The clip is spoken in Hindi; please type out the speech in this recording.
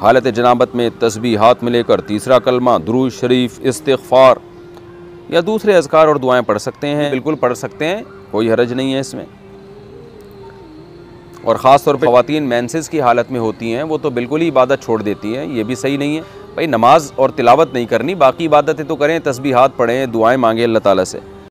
हालत जनाबत में तस्बी हाथ में लेकर तीसरा कलमा द्रू शरीफ इस्तफ़ार या दूसरे अजकार और दुआएँ पढ़ सकते हैं? बिल्कुल पढ़ सकते हैं, कोई हरज नहीं है इसमें। और ख़ास तौर पर खातन मैंसेस की हालत में होती हैं, वो तो बिल्कुल ही इबादत छोड़ देती हैं, ये भी सही नहीं है। भाई, नमाज़ और तिलावत नहीं करनी, बाकी इबादतें तो करें तस्बी हाथ पढ़ें, दुआएँ मांगें अल्लाह ताली से।